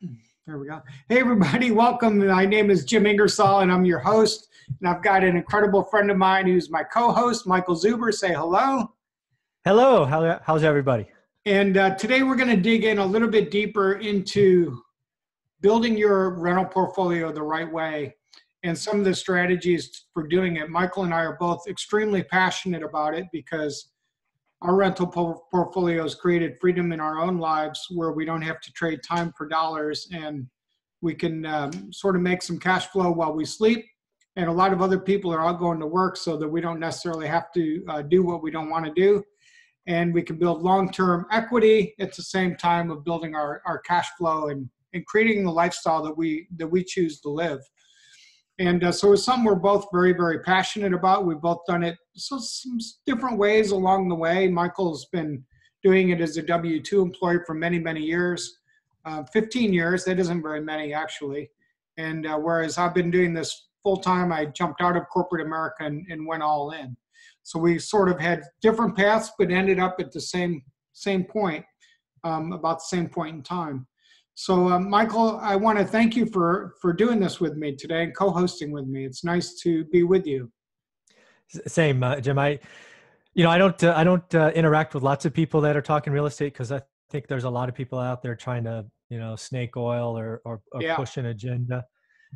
There we go. Hey, everybody, welcome. My name is Jim Ingersoll, and I'm your host. And I've got an incredible friend of mine who's my co host, Michael Zuber. Say hello. Hello. How, how's everybody? And uh, today we're going to dig in a little bit deeper into building your rental portfolio the right way and some of the strategies for doing it. Michael and I are both extremely passionate about it because our rental portfolio has created freedom in our own lives where we don't have to trade time for dollars and we can um, sort of make some cash flow while we sleep. And a lot of other people are all going to work so that we don't necessarily have to uh, do what we don't want to do. And we can build long term equity at the same time of building our, our cash flow and, and creating the lifestyle that we, that we choose to live. And uh, so it's something we're both very, very passionate about. We've both done it so some different ways along the way. Michael's been doing it as a W 2 employee for many, many years uh, 15 years. That isn't very many, actually. And uh, whereas I've been doing this full time, I jumped out of corporate America and, and went all in. So we sort of had different paths, but ended up at the same same point, um, about the same point in time. So, uh, Michael, I want to thank you for for doing this with me today and co-hosting with me. It's nice to be with you. Same, uh, Jim. I, you know, I don't uh, I don't uh, interact with lots of people that are talking real estate because I think there's a lot of people out there trying to you know snake oil or or, or yeah. push an agenda.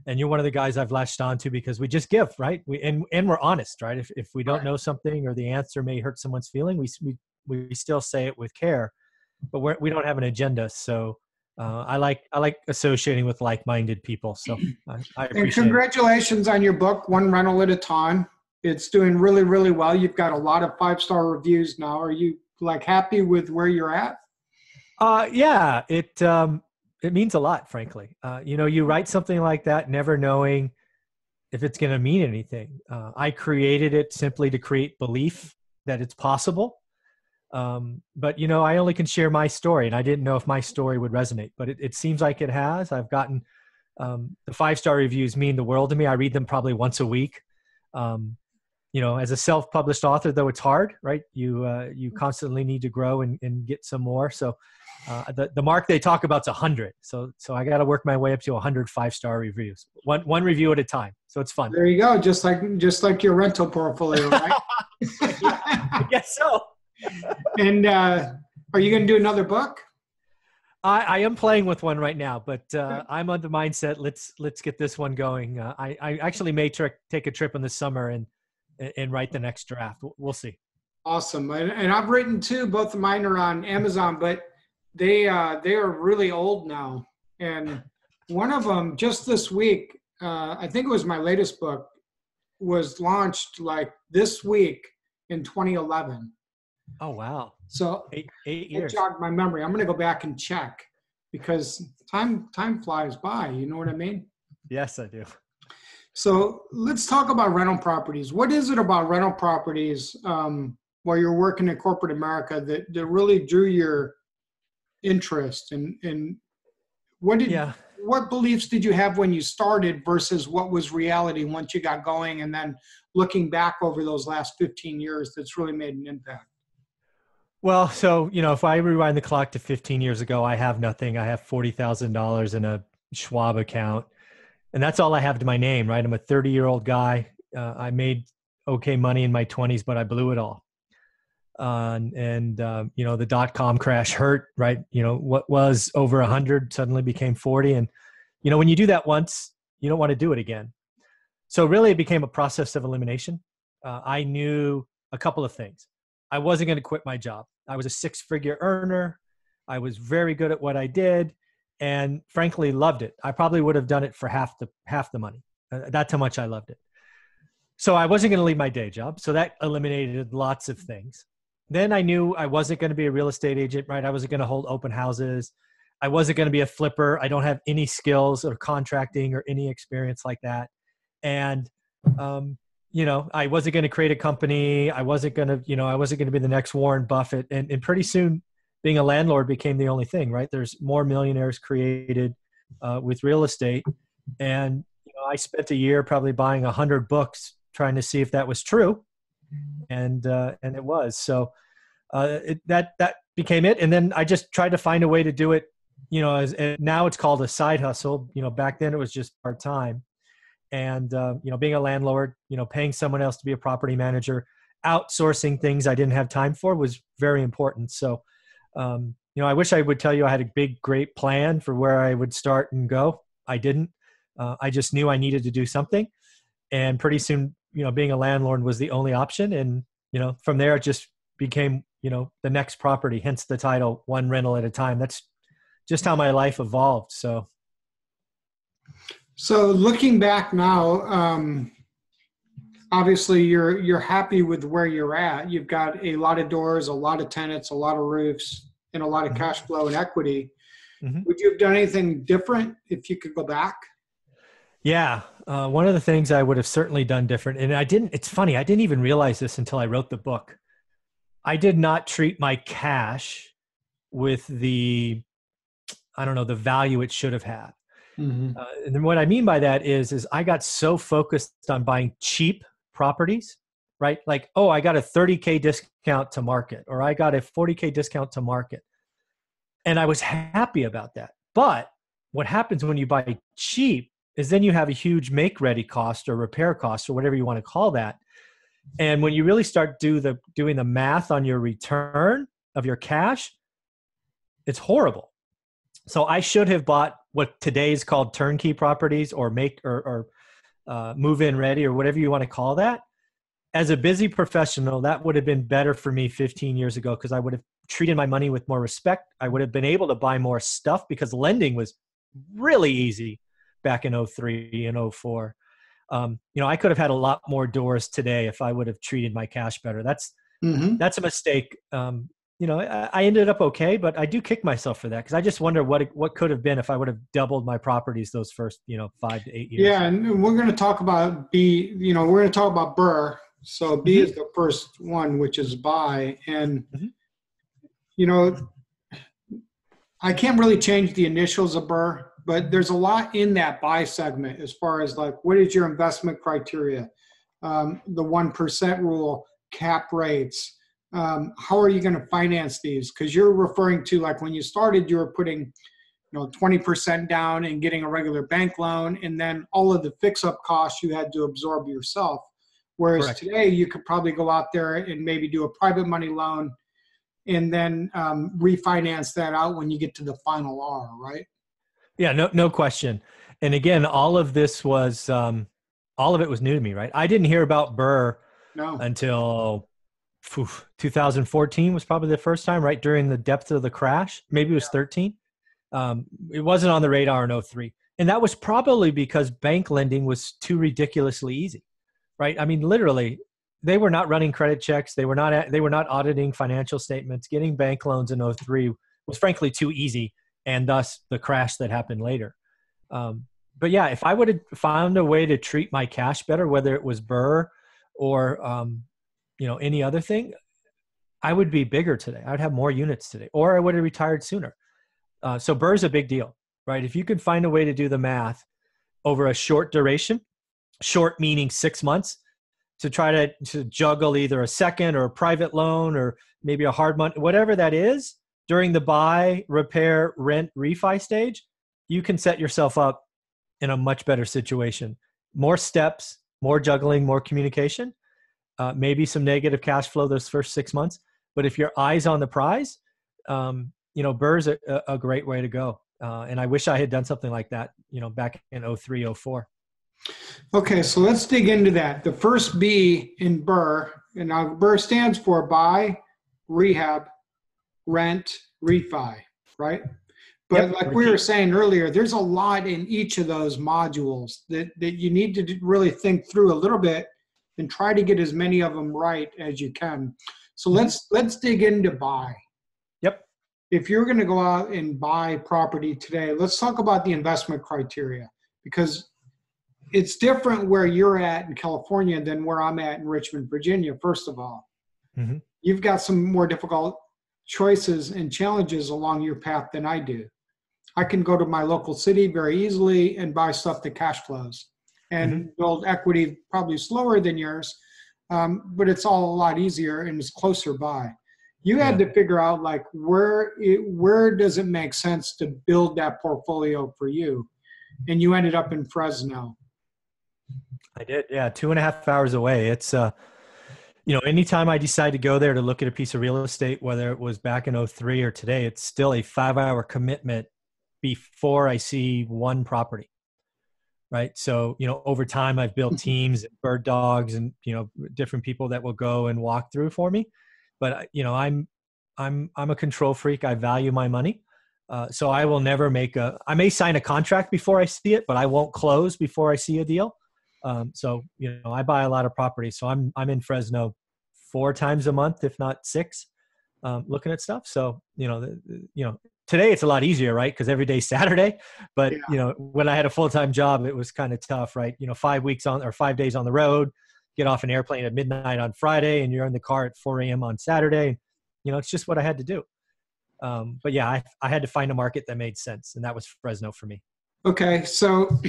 And you're one of the guys I've latched onto because we just give, right? We and and we're honest, right? If if we don't right. know something or the answer may hurt someone's feeling, we we we still say it with care, but we're, we don't have an agenda. So uh, I like I like associating with like-minded people. So I, I and congratulations it. on your book, One Rental at a Time. It's doing really really well. You've got a lot of five-star reviews now. Are you like happy with where you're at? Uh, yeah, it um, it means a lot, frankly. Uh, you know, you write something like that, never knowing if it's going to mean anything. Uh, I created it simply to create belief that it's possible um, but you know, I only can share my story, and I didn't know if my story would resonate, but it, it seems like it has. I've gotten um, the five star reviews mean the world to me. I read them probably once a week. Um, you know, as a self published author, though, it's hard, right? You uh, you constantly need to grow and, and get some more. So uh, the the mark they talk about is a hundred. So so I got to work my way up to a hundred five star reviews, one one review at a time. So it's fun. There you go, just like just like your rental portfolio, right? yeah, I guess so and uh, are you going to do another book? I, I, am playing with one right now, but uh, I'm on the mindset. Let's let's get this one going. Uh, I, I actually may tr- take a trip in the summer and and write the next draft. We'll see. Awesome, and, and I've written two. Both of mine are on Amazon, but they uh, they are really old now. And one of them just this week, uh, I think it was my latest book, was launched like this week in 2011. Oh wow! So eight, eight years. It jogged my memory. I'm going to go back and check because time time flies by. You know what I mean? Yes, I do. So let's talk about rental properties. What is it about rental properties um, while you're working in corporate America that, that really drew your interest and and what did yeah. what beliefs did you have when you started versus what was reality once you got going and then looking back over those last 15 years that's really made an impact well, so you know, if I rewind the clock to 15 years ago, I have nothing. I have forty thousand dollars in a Schwab account, and that's all I have to my name. Right? I'm a 30 year old guy. Uh, I made okay money in my 20s, but I blew it all. Uh, and uh, you know, the dot com crash hurt. Right? You know, what was over 100 suddenly became 40, and you know, when you do that once, you don't want to do it again. So really, it became a process of elimination. Uh, I knew a couple of things. I wasn't going to quit my job. I was a six figure earner. I was very good at what I did and frankly loved it. I probably would have done it for half the half the money. Uh, that's how much I loved it. So I wasn't going to leave my day job. So that eliminated lots of things. Then I knew I wasn't going to be a real estate agent, right? I wasn't going to hold open houses. I wasn't going to be a flipper. I don't have any skills or contracting or any experience like that. And um, you know, I wasn't going to create a company. I wasn't going to, you know, I wasn't going to be the next Warren Buffett. And, and pretty soon, being a landlord became the only thing, right? There's more millionaires created uh, with real estate. And, you know, I spent a year probably buying a hundred books trying to see if that was true. And, uh, and it was. So uh, it, that, that became it. And then I just tried to find a way to do it you know, as, now it's called a side hustle. You know, back then it was just part time. And uh, you know, being a landlord, you know, paying someone else to be a property manager, outsourcing things I didn't have time for was very important. So, um, you know, I wish I would tell you I had a big, great plan for where I would start and go. I didn't. Uh, I just knew I needed to do something, and pretty soon, you know, being a landlord was the only option. And you know, from there, it just became, you know, the next property. Hence the title, one rental at a time. That's just how my life evolved. So, so looking back now, um, obviously you're you're happy with where you're at. You've got a lot of doors, a lot of tenants, a lot of roofs, and a lot of mm-hmm. cash flow and equity. Mm-hmm. Would you have done anything different if you could go back? Yeah, uh, one of the things I would have certainly done different, and I didn't. It's funny, I didn't even realize this until I wrote the book. I did not treat my cash with the, I don't know, the value it should have had. Mm-hmm. Uh, and then what I mean by that is, is I got so focused on buying cheap properties, right? Like, oh, I got a 30K discount to market, or I got a 40K discount to market. And I was happy about that. But what happens when you buy cheap is then you have a huge make ready cost or repair cost or whatever you want to call that. And when you really start do the doing the math on your return of your cash, it's horrible. So I should have bought what today is called turnkey properties or make or, or uh, move in ready or whatever you want to call that. As a busy professional that would have been better for me 15 years ago because i would have treated my money with more respect. I would have been able to buy more stuff because lending was really easy back in 03 and 04 um, you know i could have had a lot more doors today if i would have treated my cash better. That's mm-hmm. that's a mistake um, you know, I, I, ended up okay, but I do kick myself for that because I just wonder what what could have been if I would have doubled my properties those first, you know, five to eight years. Yeah, and we're going to talk about B. You know, we're going to talk about BRRRR. So B mm-hmm. is the first one, which is buy, and mm-hmm. you know, I can't really change the initials of BRRRR, but there's a lot in that buy segment as far as like what is your investment criteria, um, the one percent rule, cap rates um, how are you going to finance these? Because you're referring to like when you started, you were putting, you know, 20% down and getting a regular bank loan, and then all of the fix-up costs you had to absorb yourself. Whereas Correct. today, you could probably go out there and maybe do a private money loan, and then um, refinance that out when you get to the final R, right? Yeah, no, no question. And again, all of this was, um, all of it was new to me, right? I didn't hear about BRRRR no. until 2014 was probably the first time, right during the depth of the crash. Maybe it was 13. Um, it wasn't on the radar in 03. And that was probably because bank lending was too ridiculously easy, right? I mean, literally, they were not running credit checks. They were not, they were not auditing financial statements. Getting bank loans in 03 was frankly too easy, and thus the crash that happened later. Um, but yeah, if I would have found a way to treat my cash better, whether it was BRRRR or um, you know any other thing i would be bigger today. I would have more units today or i would have retired sooner. Uh, so BRRRR's a big deal right? If you could find a way to do the math over a short duration short meaning six months to try to, to juggle either a second or a private loan or maybe a hard month whatever that is during the buy repair rent refi stage you can set yourself up in a much better situation. More steps more juggling more communication uh, maybe some negative cash flow those first six months. But if your eyes on the prize, um, you know, BRRRR's a, a great way to go. Uh, and I wish I had done something like that, you know, back in 03, 04. Okay, so let's dig into that. The first B in BRRRR, and now BRRRR stands for buy, rehab, rent, refi, right? But yep, like we were saying earlier, there's a lot in each of those modules that, that you need to really think through a little bit and try to get as many of them right as you can. So let's let's dig into buy. Yep. If you're going to go out and buy property today, let's talk about the investment criteria because it's different where you're at in California than where I'm at in Richmond, Virginia. First of all, mm-hmm. you've got some more difficult choices and challenges along your path than I do. I can go to my local city very easily and buy stuff that cash flows and mm-hmm. build equity probably slower than yours, um, but it's all a lot easier and it's closer by. You had to figure out like where it, where does it make sense to build that portfolio for you, and you ended up in Fresno. I did. Yeah, two and a half hours away. It's uh, you know, anytime I decide to go there to look at a piece of real estate, whether it was back in 03 or today, it's still a five hour commitment before I see one property. Right. So, you know, over time I've built teams, and bird dogs, and you know, different people that will go and walk through for me. But you know, I'm I'm I'm a control freak. I value my money. Uh, so I will never make a. I may sign a contract before I see it, but I won't close before I see a deal. Um, so you know, I buy a lot of property. So I'm I'm in Fresno four times a month, if not six, um, looking at stuff. So you know, the, the- you know, today it's a lot easier, right? Because every day's Saturday. But Yeah. you know, when I had a full time job, it was kind of tough, right? You know, five weeks on or five days on the road, get off an airplane at midnight on Friday, and you're in the car at 4 a.m. on Saturday. You know, it's just what I had to do. Um, but yeah, I, I had to find a market that made sense, and that was Fresno for me. Okay, so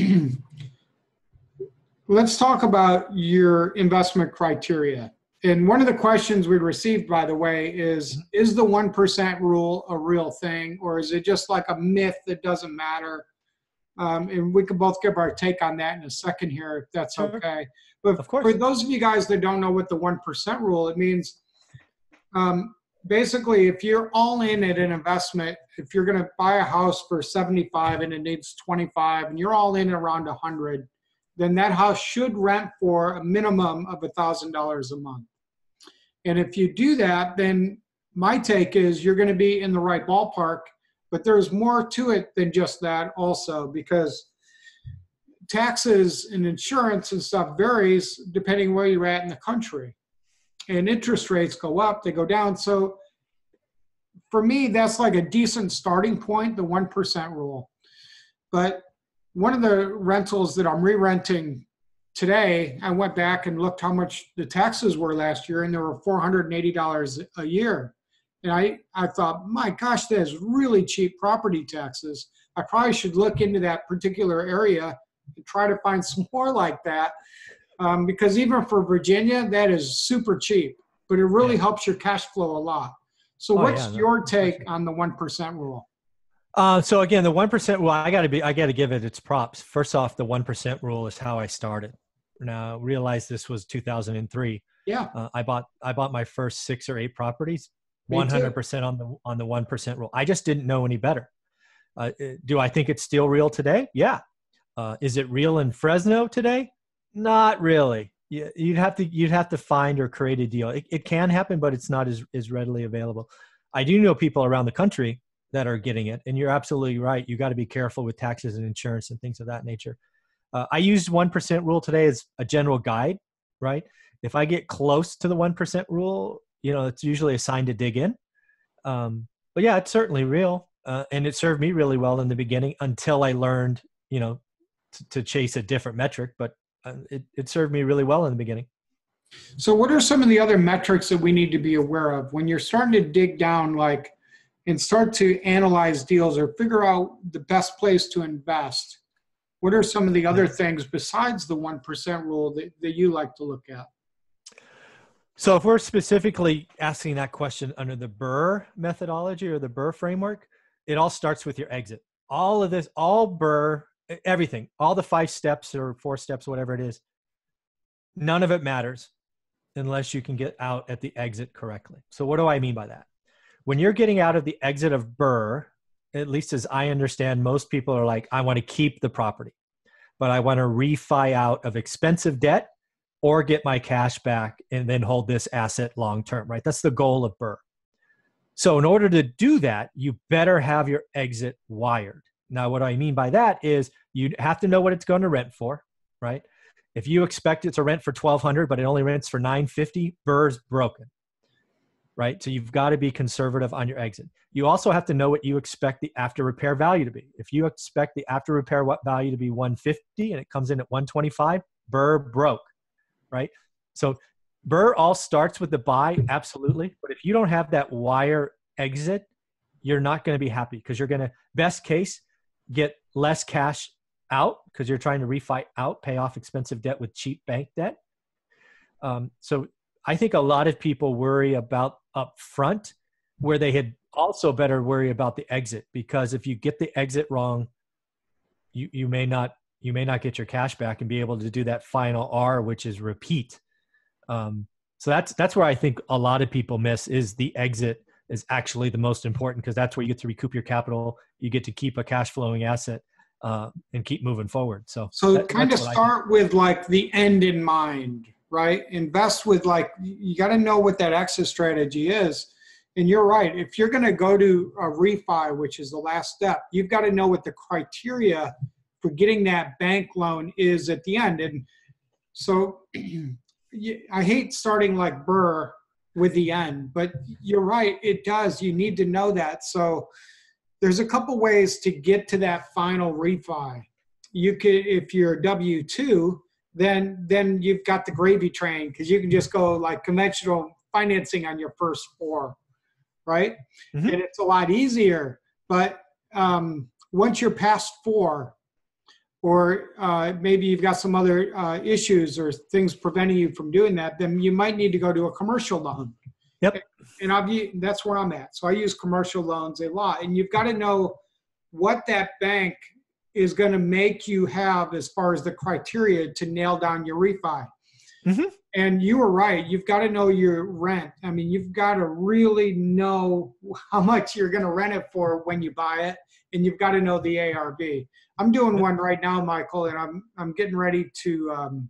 let's talk about your investment criteria. And one of the questions we received, by the way, is Is the 1% rule a real thing, or is it just like a myth that doesn't matter? Um, and we could both give our take on that in a second here, if that's Sure. okay. But Of course. for those of you guys that don't know what the 1% rule, it means um, basically if you're all in at an investment, if you're going to buy a house for 75 and it needs 25 and you're all in around 100, then that house should rent for a minimum of $1,000 a month. And if you do that, then my take is you're going to be in the right ballpark, but there's more to it than just that also because taxes and insurance and stuff varies depending where you're at in the country. And interest rates go up, they go down. So for me, that's like a decent starting point, the 1% rule. But one of the rentals that I'm re-renting today, I went back and looked how much the taxes were last year, and they were $480 a year. And I, I thought, my gosh, that is really cheap property taxes. I probably should look into that particular area and try to find some more like that. Um, because even for Virginia, that is super cheap, but it really helps your cash flow a lot. So, Oh, what's yeah, your take on the 1% rule? Uh, so again, the one percent. Well, I got to be. I got to give it its props. First off, the one percent rule is how I started. Now, realize this was 2003. Yeah. Uh, I bought. I bought my first six or eight properties. Me 100 percent on the on the one percent rule. I just didn't know any better. Uh, uh, do I think it's still real today? Yeah. Uh, is it real in Fresno today? Not really. You- You'd have to you'd have to find or create a deal. It, it can happen, but it's not as as readily available. I do know people around the country that are getting it, and you're absolutely right. You got to be careful with taxes and insurance and things of that nature. Uh, I used one percent rule today as a general guide, right? If I get close to the one percent rule, you know, it's usually a sign to dig in. Um, but yeah, it's certainly real, uh, and it served me really well in the beginning until I learned, you know, t- to chase a different metric. But uh, it, it served me really well in the beginning. So, what are some of the other metrics that we need to be aware of when you're starting to dig down, like, and start to analyze deals or figure out the best place to invest? What are some of the other things besides the 1% rule that, that you like to look at? So if we're specifically asking that question under the BRRRR methodology or the BRRRR framework, it all starts with your exit. All of this, all BRRRR, everything, all the five steps or four steps, whatever it is, none of it matters unless you can get out at the exit correctly. So what do I mean by that? When you're getting out of the exit of BRRRR, at least as I understand, most people are like, I want to keep the property, but I want to refi out of expensive debt or get my cash back and then hold this asset long term, right? That's the goal of BRRRR. So, in order to do that, you better have your exit wired. Now, what I mean by that is you have to know what it's going to rent for, right? If you expect it to rent for 1200 but it only rents for 950, BRRRR's broken. Right? So you've got to be conservative on your exit. You also have to know what you expect the after repair value to be. If you expect the after repair what value to be 150 and it comes in at 125, BRRRR broke right? So BRRRR all starts with the buy, absolutely. But if you don't have that wire exit, you're not going to be happy because you're going to, best case, get less cash out because you're trying to refi out, pay off expensive debt with cheap bank debt. Um, so I think a lot of people worry about upfront where they had also better worry about the exit because if you get the exit wrong, you you may not you may not get your cash back and be able to do that final R, which is repeat. Um, so that's that's where I think a lot of people miss is the exit is actually the most important because that's where you get to recoup your capital. You get to keep a cash flowing asset uh, and keep moving forward. So so that, kind of start with like the end in mind, right? Invest with like you got to know what that exit strategy is. And you're right. If you're going to go to a refi, which is the last step, you've got to know what the criteria for getting that bank loan is at the end. And so I hate starting like BRRRR with the end, but you're right. It does. You need to know that. So there's a couple ways to get to that final refi. You could, if you're W two, then then you've got the gravy train because you can just go like conventional financing on your first four, right? Mm-hmm. And it's a lot easier. But um, once you're past four, or uh, maybe you've got some other uh, issues or things preventing you from doing that, then you might need to go to a commercial loan. Yep. And I've, that's where I'm at. So I use commercial loans a lot. And you've got to know what that bank is going to make you have as far as the criteria to nail down your refi. Mm-hmm. And you were right. You've got to know your rent. I mean, you've got to really know how much you're going to rent it for when you buy it, and you've got to know the ARV. I'm doing one right now, Michael, and I'm I'm getting ready to. Um,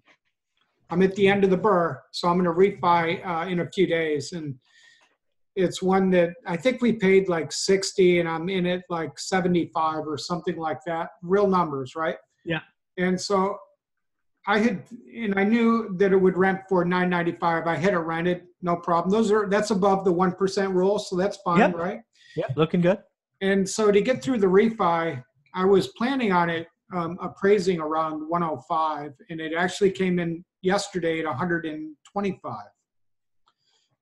I'm at the end of the BRRRR, so I'm going to refi uh, in a few days, and it's one that I think we paid like 60, and I'm in it like 75 or something like that. Real numbers, right? Yeah. And so I had, and I knew that it would rent for 9.95. I had it rented, no problem. Those are that's above the one percent rule, so that's fine, yep. right? Yeah, looking good. And so to get through the refi, I was planning on it um, appraising around 105, and it actually came in yesterday at 125.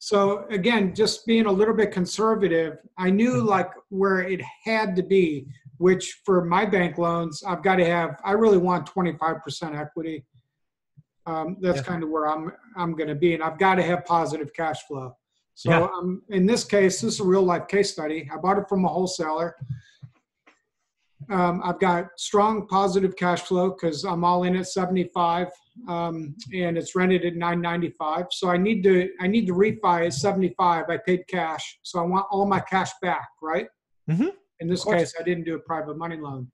So again, just being a little bit conservative, I knew mm-hmm. like where it had to be, which for my bank loans, I've got to have. I really want 25% equity. Um, that's yeah. kind of where I'm I'm going to be, and I've got to have positive cash flow. So yeah. um, in this case, this is a real life case study. I bought it from a wholesaler. Um, I've got strong positive cash flow because I'm all in at 75 um, and it's rented at 995. So I need to I need to refi at 75. I paid cash, so I want all my cash back, right? Mm-hmm. In this case, I didn't do a private money loan.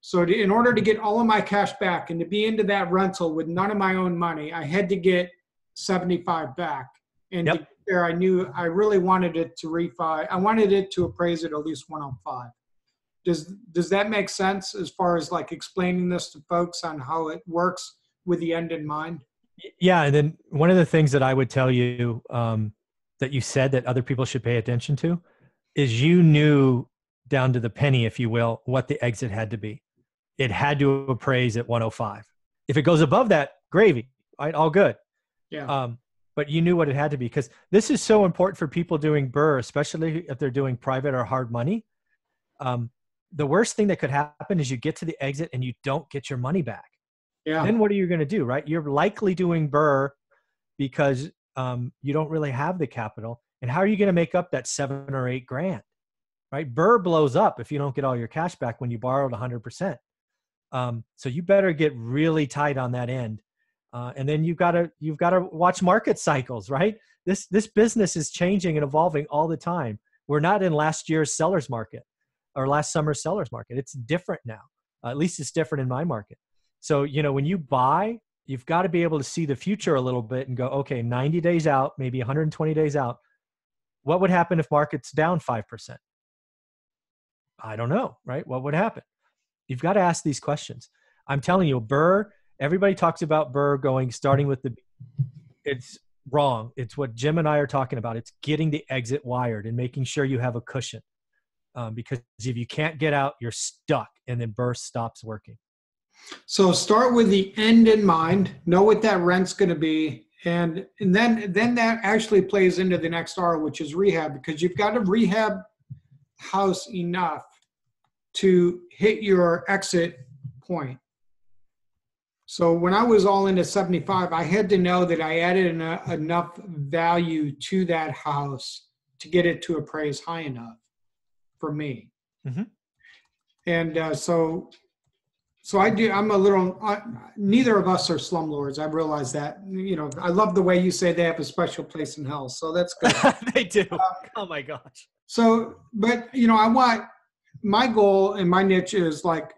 So to, in order to get all of my cash back and to be into that rental with none of my own money, I had to get 75 back. And yep. there, I knew I really wanted it to refi. I wanted it to appraise at at least 105 does does that make sense as far as like explaining this to folks on how it works with the end in mind? Yeah and then one of the things that i would tell you um, that you said that other people should pay attention to is you knew down to the penny if you will what the exit had to be. It had to appraise at 105 if it goes above that gravy right? All good. Yeah. Um, but you knew what it had to be because this is so important for people doing BRRRR especially if they're doing private or hard money. Um, the worst thing that could happen is you get to the exit and you don't get your money back. Yeah. Then what are you going to do, right? You're likely doing BRRRR because um, you don't really have the capital. And how are you going to make up that seven or eight grand, right? BRRRR blows up if you don't get all your cash back when you borrowed 100%. Um, so you better get really tight on that end. Uh, and then you've got to you've got to watch market cycles, right? This this business is changing and evolving all the time. We're not in last year's sellers market or last summer's sellers market. It's different now. Uh, at least it's different in my market. So, you know, when you buy, you've got to be able to see the future a little bit and go, okay, 90 days out, maybe 120 days out. What would happen if market's down 5%? I don't know, right? What would happen? You've got to ask these questions. I'm telling you, BRRRR, everybody talks about BRRRR going, starting with the, it's wrong. It's what Jim and I are talking about. It's getting the exit wired and making sure you have a cushion um, because if you can't get out, you're stuck, and then burst stops working. So start with the end in mind. Know what that rent's going to be, and and then then that actually plays into the next R, which is rehab, because you've got to rehab house enough to hit your exit point. So when I was all into 75, I had to know that I added enough value to that house to get it to appraise high enough for me. Mhm. And uh, so, so I do. I'm a little. I, neither of us are slumlords. I realize that. You know, I love the way you say they have a special place in hell. So that's good. they do. oh my gosh. So, but you know, I want my goal and my niche is like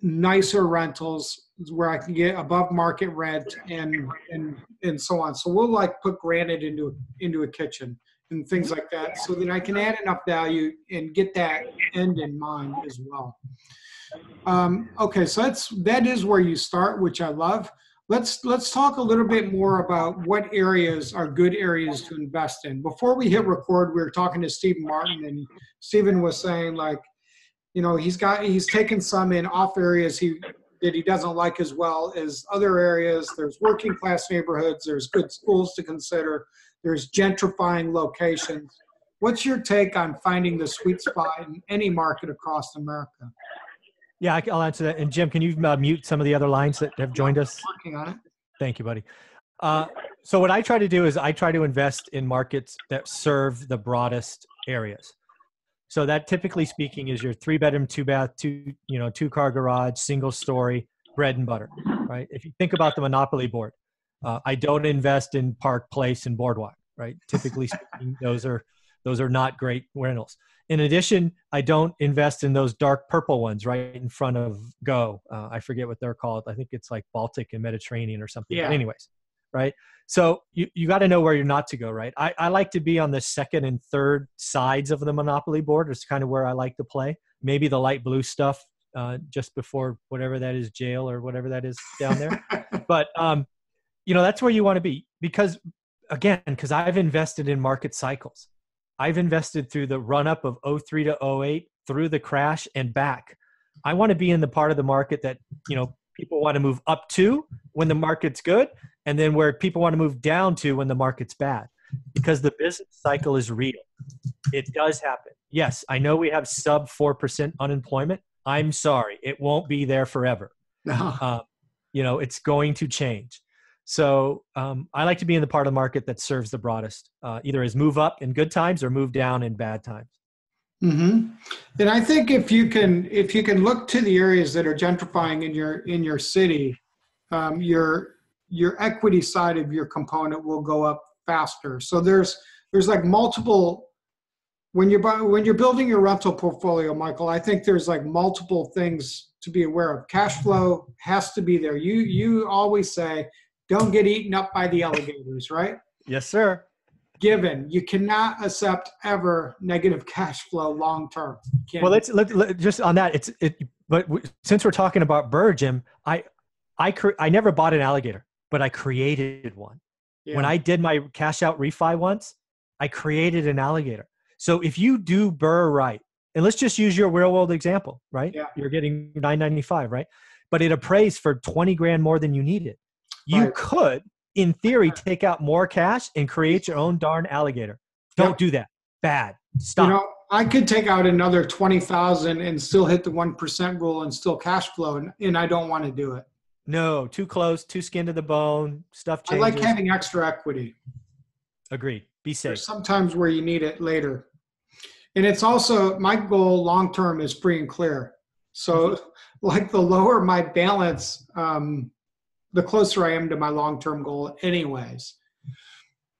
nicer rentals where I can get above market rent and and and so on. So we'll like put granite into into a kitchen and things like that, so that I can add enough value and get that end in mind as well. Um, okay, so that's that is where you start, which I love. Let's let's talk a little bit more about what areas are good areas to invest in. Before we hit record, we were talking to Stephen Martin, and Stephen was saying like, you know, he's got he's taken some in off areas he that he doesn't like as well as other areas. There's working class neighborhoods. There's good schools to consider. There's gentrifying locations. What's your take on finding the sweet spot in any market across America? Yeah, I- I'll answer that. And Jim, can you uh, mute some of the other lines that have joined us? Working on it. Thank you, buddy. Uh, so what I try to do is I try to invest in markets that serve the broadest areas. So that typically speaking is your three bedroom, two bath, two, you know, two car garage, single story, bread and butter, right? If you think about the monopoly board, uh, I don't invest in Park Place and Boardwalk, right? Typically speaking, those are those are not great rentals. In addition, I don't invest in those dark purple ones right in front of Go. Uh, I forget what they're called. I think it's like Baltic and Mediterranean or something. Yeah. But anyways, right? So you, you got to know where you're not to go, right? I, I like to be on the second and third sides of the monopoly board. It's kind of where I like to play. Maybe the light blue stuff uh, just before whatever that is, jail or whatever that is down there. but um, you know that's where you want to be because again, because I've invested in market cycles. I've invested through the run up of 03 to 08, through the crash and back. I want to be in the part of the market that you know people want to move up to when the market's good, and then where people want to move down to when the market's bad, because the business cycle is real. It does happen. Yes, I know we have sub four percent unemployment. I'm sorry, it won't be there forever No. um, you know it's going to change so um, i like to be in the part of the market that serves the broadest uh, either as move up in good times or move down in bad times hmm And I think if you can, if you can look to the areas that are gentrifying in your in your city, um, your your equity side of your component will go up faster. So there's there's like multiple when you're when you're building your rental portfolio, Michael. I think there's like multiple things to be aware of. Cash flow has to be there. You you always say, don't get eaten up by the alligators, right? yes sir given. You cannot accept ever negative cash flow long term. Well let's let, let- just on that it's it but w- since we're talking about BRRRR jim i i cre- i never bought an alligator but i created one yeah. when i did my cash out refi once i created an alligator so if you do BRRRR right and let's just use your real world example right Yeah. you're getting 995 right but it appraised for 20 grand more than you needed you Right. could in theory take out more cash and create your own darn alligator don't Yep. do that bad stop you know, I could take out another twenty thousand and still hit the one percent rule and still cash flow, and, and I don't want to do it. no too close too skin to the bone stuff changes. I like having extra equity. agreed be safe There's sometimes where you need it later, and it's also my goal long term is free and clear. So, like the lower my balance, um, the closer I am to my long term goal, anyways.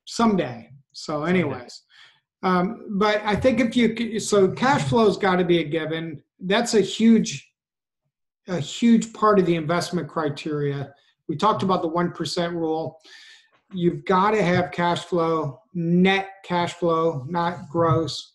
Someday. So, anyways. Um, but I think if you so cash flow's got to be a given. That's a huge, a huge part of the investment criteria. We talked about the one percent rule. You've got to have cash flow, net cash flow, not gross.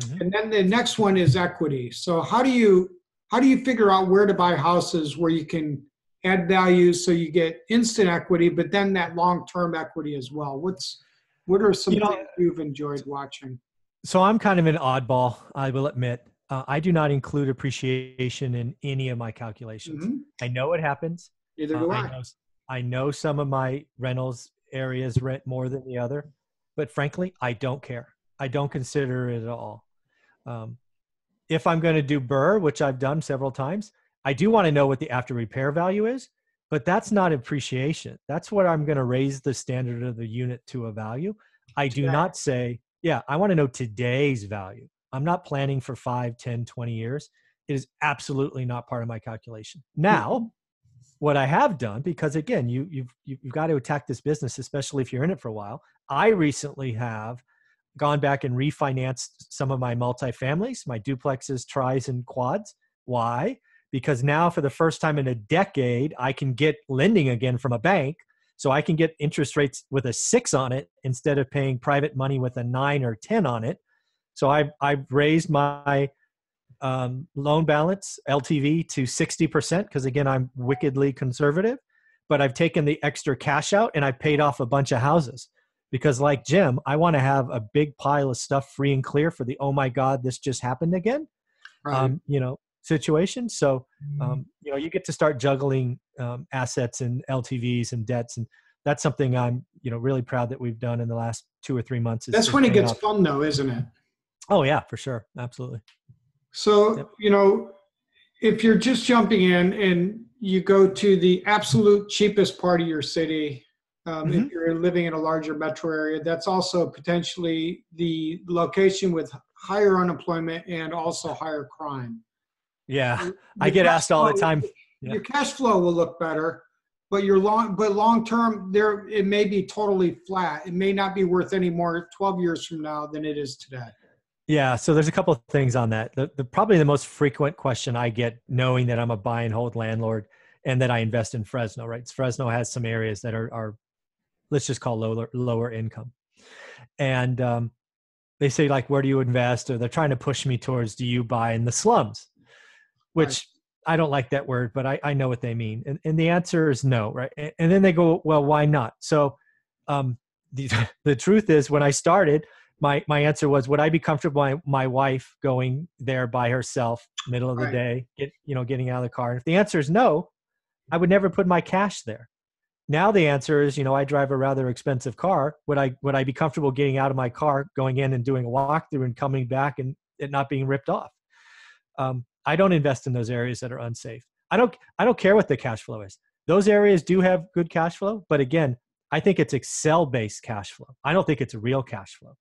Mhm. And then the next one is equity. So how do you how do you figure out where to buy houses where you can add value so you get instant equity, but then that long term equity as well? What's what are some You know- things you've enjoyed watching? So I'm kind of an oddball, I will admit. Uh, I do not include appreciation in any of my calculations. Mhm. I know it happens. Neither Uh, I I. know, I know some of my rentals areas rent more than the other, but frankly, I don't care. I don't consider it at all. Um, if I'm going to do BRRRR, which I've done several times, I do want to know what the after repair value is, but that's not appreciation. That's what I'm going to raise the standard of the unit to a value. I do Yeah. not say yeah, I want to know today's value. I'm not planning for 5, 10, 20 years. It is absolutely not part of my calculation. Now, what I have done, because again, you, you've, you've got to attack this business, especially if you're in it for a while. I recently have gone back and refinanced some of my multifamilies, my duplexes, tries, and quads. Why? Because now, for the first time in a decade, I can get lending again from a bank. So I can get interest rates with a six on it instead of paying private money with a nine or 10 on it. So I've, I've raised my um, loan balance LTV to 60% because again, I'm wickedly conservative, but I've taken the extra cash out and I paid off a bunch of houses because like Jim, I want to have a big pile of stuff free and clear for the, oh my God, this just happened again. Right. Um, you know, situation. So, um, mm-hmm. you know, you get to start juggling um, assets and LTVs and debts. And that's something I'm, you know, really proud that we've done in the last two or three months. That's when it gets fun though, isn't it? Oh yeah, for sure. Absolutely. So, yep. you know, if you're just jumping in and you go to the absolute cheapest part of your city, um, mm-hmm. if you're living in a larger metro area, that's also potentially the location with higher unemployment and also higher crime. Yeah, I get asked all the time. Yeah. Your cash flow will look better, but your long but long term there it may be totally flat. It may not be worth any more 12 years from now than it is today. Yeah, so there's a couple of things on that. The, the probably the most frequent question I get, knowing that I'm a buy and hold landlord and that I invest in Fresno, right? Fresno has some areas that are, are let's just call lower lower income, and um, they say like, where do you invest? Or they're trying to push me towards, do you buy in the slums? Which right. I don't like that word, but I, I know what they mean, and, and the answer is no, right? And, and then they go, well, why not? So um, the the truth is, when I started my my answer was would i be comfortable my, my wife going there by herself middle of the right. day get you know getting out of the car and if the answer is no i would never put my cash there now the answer is you know i drive a rather expensive car would i would i be comfortable getting out of my car going in and doing a walkthrough and coming back and it not being ripped off um, i don't invest in those areas that are unsafe i don't i don't care what the cash flow is those areas do have good cash flow but again i think it's excel based cash flow i don't think it's real cash flow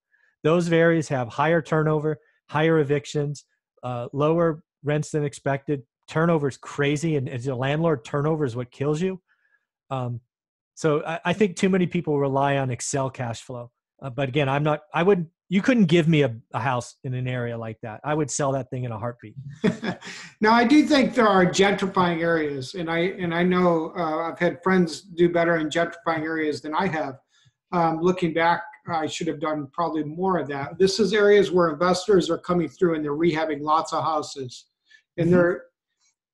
those areas have higher turnover, higher evictions, uh, lower rents than expected. Turnover is crazy, and as a landlord, turnover is what kills you. Um, so I, I, think too many people rely on Excel cash flow. Uh, but again, I'm not. I would. You couldn't give me a, a, house in an area like that. I would sell that thing in a heartbeat. now, I do think there are gentrifying areas, and I and I know uh, I've had friends do better in gentrifying areas than I have. Um, looking back I should have done probably more of that. This is areas where investors are coming through and they're rehabbing lots of houses, and mm-hmm. they're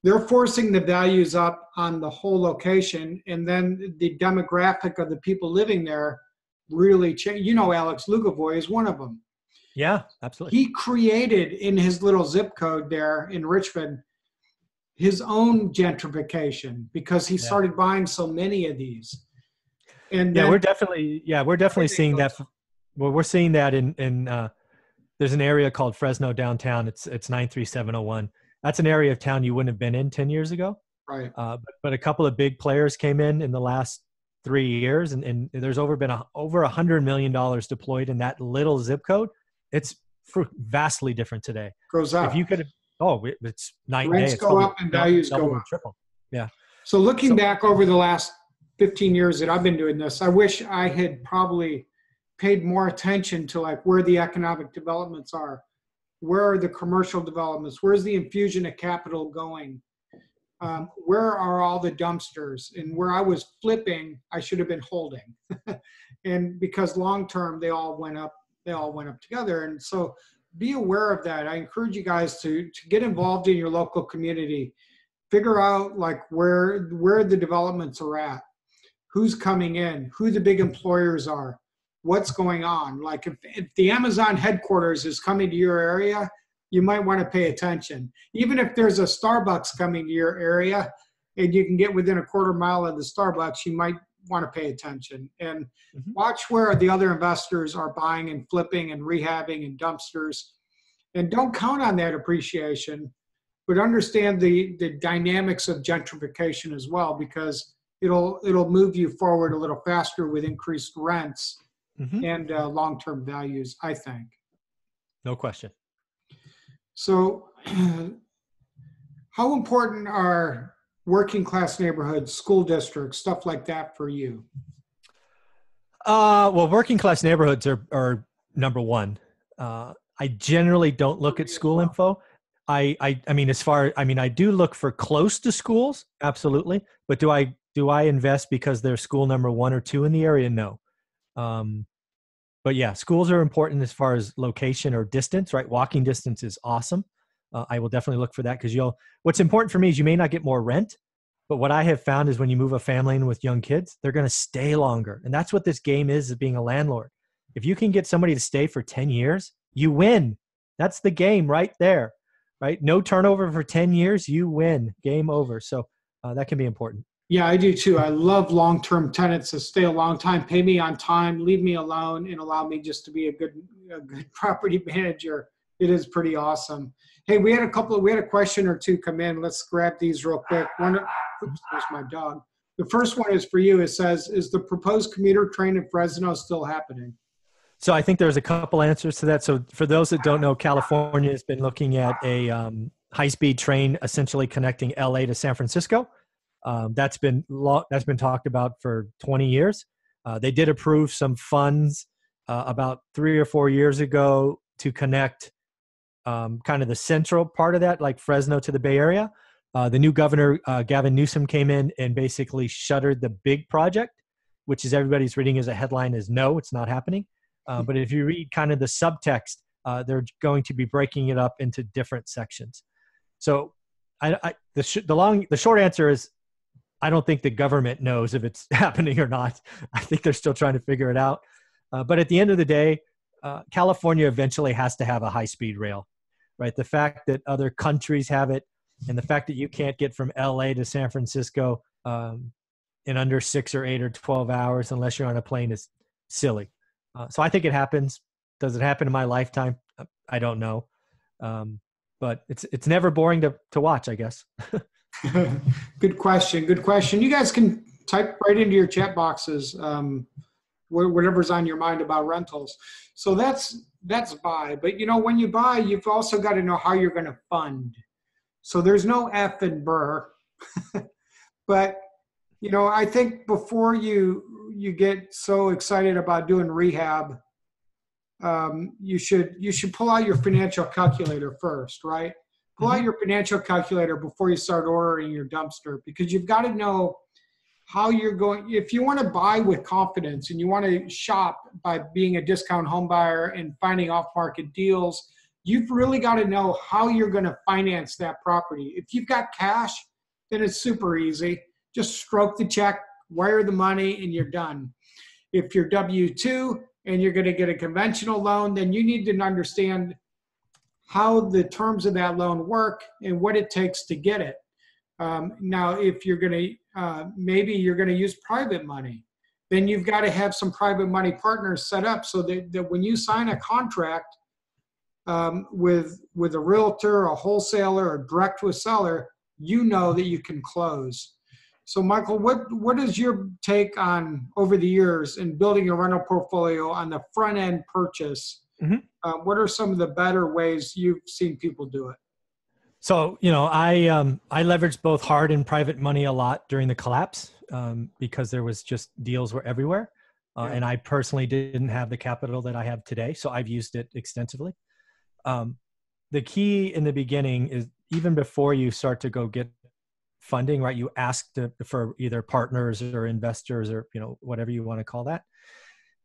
they're forcing the values up on the whole location, and then the demographic of the people living there really change. You know, Alex Lugavoy is one of them. Yeah, absolutely. He created in his little zip code there in Richmond his own gentrification because he yeah. started buying so many of these and yeah, we're definitely yeah we're definitely seeing that. Well, we're seeing that in in uh, there's an area called Fresno downtown. It's it's nine three seven zero one. That's an area of town you wouldn't have been in ten years ago. Right. Uh, but, but a couple of big players came in in the last three years, and, and there's over been a, over a hundred million dollars deployed in that little zip code. It's vastly different today. Goes up. If you could, oh, it's night Rents and day. go up and values go up. Triple. Yeah. So looking so, back over the last 15 years that I've been doing this, I wish I had probably paid more attention to like where the economic developments are, where are the commercial developments, where's the infusion of capital going, um, where are all the dumpsters, and where I was flipping, I should have been holding, and because long term they all went up, they all went up together, and so be aware of that. I encourage you guys to to get involved in your local community, figure out like where where the developments are at. Who's coming in, who the big employers are, what's going on. Like if, if the Amazon headquarters is coming to your area, you might want to pay attention. Even if there's a Starbucks coming to your area and you can get within a quarter mile of the Starbucks, you might want to pay attention and mm-hmm. watch where the other investors are buying and flipping and rehabbing and dumpsters. And don't count on that appreciation, but understand the, the dynamics of gentrification as well, because it'll it'll move you forward a little faster with increased rents mm-hmm. and uh, long-term values. I think. No question. So, how important are working class neighborhoods, school districts, stuff like that for you? Uh, well, working class neighborhoods are, are number one. Uh, I generally don't look at school info. I, I, I mean, as far, I mean, I do look for close to schools, absolutely. But do I, do I invest because they're school number one or two in the area? No. Um, but yeah, schools are important as far as location or distance, right? Walking distance is awesome. Uh, I will definitely look for that because you'll. What's important for me is you may not get more rent, but what I have found is when you move a family in with young kids, they're going to stay longer, and that's what this game is: is being a landlord. If you can get somebody to stay for ten years, you win. That's the game right there, right? No turnover for ten years, you win. Game over. So uh, that can be important. Yeah, I do too. I love long-term tenants to stay a long time, pay me on time, leave me alone, and allow me just to be a good, a good property manager. It is pretty awesome. Hey, we had a couple. Of, we had a question or two come in. Let's grab these real quick. One, oops, there's my dog. The first one is for you. It says, "Is the proposed commuter train in Fresno still happening?" So I think there's a couple answers to that. So for those that don't know, California has been looking at a um, high-speed train essentially connecting LA to San Francisco. Um, that's been lo- that's been talked about for 20 years. Uh, they did approve some funds uh, about three or four years ago to connect um, kind of the central part of that, like Fresno to the Bay Area. Uh, the new governor uh, Gavin Newsom came in and basically shuttered the big project, which is everybody's reading as a headline is no, it's not happening. Uh, but if you read kind of the subtext, uh, they're going to be breaking it up into different sections. So I, I, the, sh- the long the short answer is I don't think the government knows if it's happening or not. I think they're still trying to figure it out. Uh, but at the end of the day, uh, California eventually has to have a high speed rail, right? The fact that other countries have it and the fact that you can't get from LA to San Francisco um, in under six or eight or 12 hours unless you're on a plane is silly. Uh, so I think it happens. Does it happen in my lifetime? Uh, I don't know. Um, but it's, it's never boring to, to watch, I guess. good question. Good question. You guys can type right into your chat boxes um, whatever's on your mind about rentals. So that's that's buy. But you know, when you buy, you've also got to know how you're going to fund. So there's no F and BRRRR. but you know, I think before you you get so excited about doing rehab, um, you should you should pull out your financial calculator first, right? Pull out mm-hmm. your financial calculator before you start ordering your dumpster because you've got to know how you're going if you want to buy with confidence and you want to shop by being a discount home buyer and finding off market deals you've really got to know how you're going to finance that property. If you've got cash then it's super easy. Just stroke the check wire the money and you're done. If you're w2 and you're going to get a conventional loan then you need to understand how the terms of that loan work and what it takes to get it. Um, now, if you're going to, uh, maybe you're going to use private money, then you've got to have some private money partners set up so that, that when you sign a contract um, with, with a realtor, a wholesaler, or direct to a seller, you know that you can close. So, Michael, what, what is your take on over the years in building a rental portfolio on the front end purchase? Mm-hmm. Uh, what are some of the better ways you've seen people do it? So you know, I um, I leveraged both hard and private money a lot during the collapse um, because there was just deals were everywhere, uh, yeah. and I personally didn't have the capital that I have today, so I've used it extensively. Um, the key in the beginning is even before you start to go get funding, right? You ask to, for either partners or investors or you know whatever you want to call that.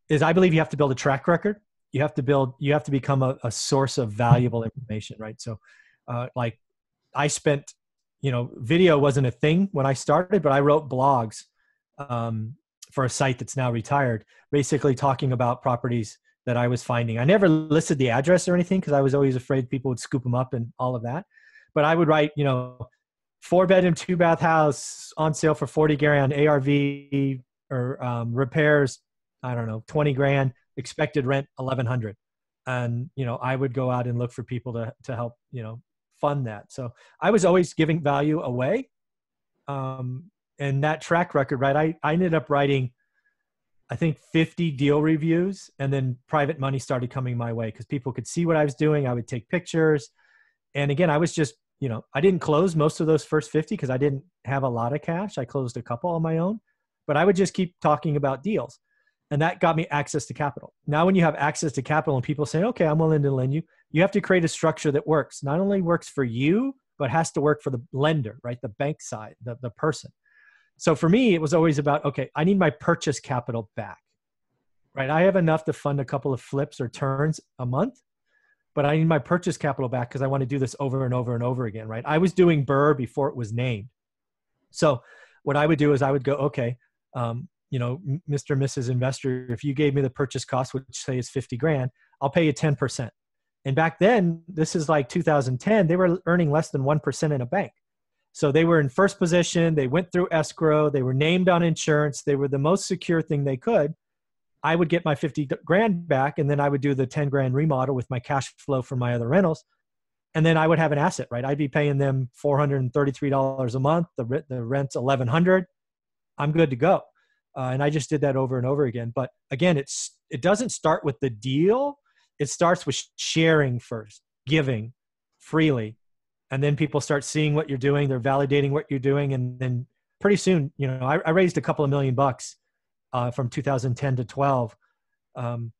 Is I believe you have to build a track record you have to build you have to become a, a source of valuable information right? So uh, like i spent you know video wasn't a thing when i started but i wrote blogs um, for a site that's now retired basically talking about properties that i was finding. I never listed the address or anything because i was always afraid people would scoop them up and all of that. But i would write you know four bedroom two bath house on sale for 40 grand arv or um, repairs i don't know 20 grand expected rent 1100 and you know i would go out and look for people to to help you know fund that so i was always giving value away um and that track record right i i ended up writing I think 50 deal reviews, and then private money started coming my way because people could see what I was doing. I would take pictures. And again, I was just, you know, I didn't close most of those first 50 because I didn't have a lot of cash. I closed a couple on my own, but I would just keep talking about deals. And that got me access to capital. Now, when you have access to capital and people say, okay, I'm willing to lend you, you have to create a structure that works, not only works for you, but has to work for the lender, right? The bank side, the, the person. So for me, it was always about, okay, I need my purchase capital back, right? I have enough to fund a couple of flips or turns a month, but I need my purchase capital back because I want to do this over and over and over again, right? I was doing BRRRR before it was named. So what I would do is I would go, okay, um, you know, Mr. Mrs. Investor, if you gave me the purchase cost, which say is 50 grand, I'll pay you 10%. And back then, this is like 2010, they were earning less than 1% in a bank. So they were in first position. They went through escrow. They were named on insurance. They were the most secure thing they could. I would get my 50 grand back and then I would do the 10 grand remodel with my cash flow from my other rentals. And then I would have an asset, right? I'd be paying them $433 a month. The, the rent's 1100 I'm good to go. Uh, and I just did that over and over again. But again, it's, it doesn't start with the deal. It starts with sharing first, giving freely. And then people start seeing what you're doing. They're validating what you're doing. And then pretty soon you know i, I raised a couple of million bucks uh, from 2010 to 12 um,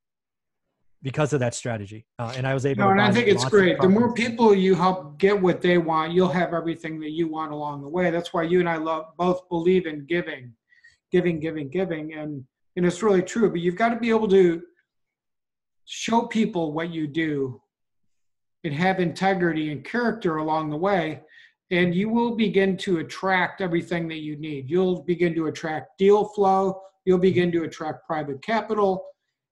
because of that strategy. Uh, and i was able no, to and i think it's great. The more people you help get what they want you'll have everything that you want along the way. That's why you and i love both believe in giving giving giving giving. And and it's really true but you've got to be able to show people what you do and have integrity and character along the way. And you will begin to attract everything that you need. You'll begin to attract deal flow. You'll begin to attract private capital.